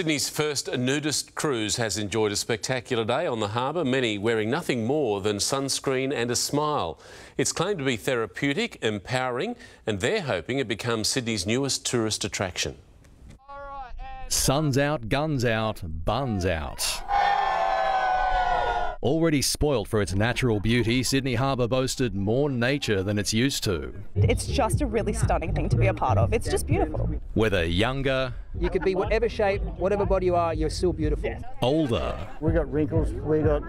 Sydney's first nudist cruise has enjoyed a spectacular day on the harbour, many wearing nothing more than sunscreen and a smile. It's claimed to be therapeutic, empowering, and they're hoping it becomes Sydney's newest tourist attraction. Sun's out, guns out, buns out. Already spoilt for its natural beauty, Sydney Harbour boasted more nature than it's used to. It's just a really stunning thing to be a part of. It's just beautiful. Whether younger, You could be whatever shape, whatever body you are, you're still beautiful. older, We got wrinkles, we got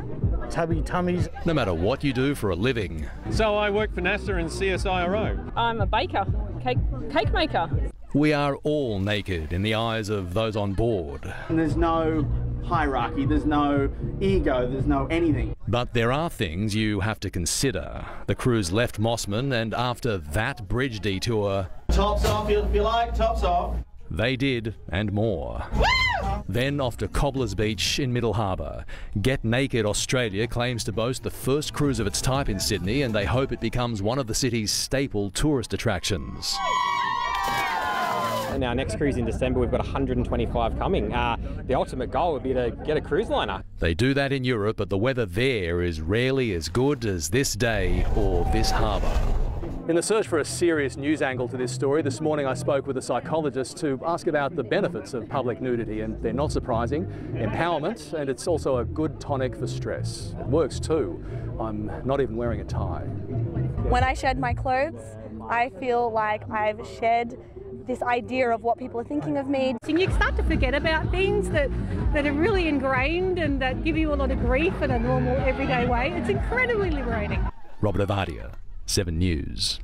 tubby tummies. no matter what you do for a living, So I work for NASA and CSIRO. I'm a baker, cake, cake maker. we are all naked in the eyes of those on board. And there's no hierarchy, there's no ego, there's no anything. But there are things you have to consider. The cruise left Mosman, and after that bridge detour, Tops off if you like, tops off. they did and more. Then off to Cobblers Beach in Middle Harbour. Get Naked Australia claims to boast the first cruise of its type in Sydney, and they hope it becomes one of the city's staple tourist attractions. And our next cruise in December, we've got 125 coming. Uh, the ultimate goal would be to get a cruise liner. They do that in Europe, but the weather there is rarely as good as this day or this harbour. In the search for a serious news angle to this story, this morning I spoke with a psychologist to ask about the benefits of public nudity, and they're not surprising. Empowerment, and it's also a good tonic for stress. It works too. I'm not even wearing a tie. When I shed my clothes, I feel like I've shed this idea of what people are thinking of me. And you start to forget about things that, that are really ingrained and that give you a lot of grief in a normal, everyday way. It's incredibly liberating. Robert Ovadia, 7 News.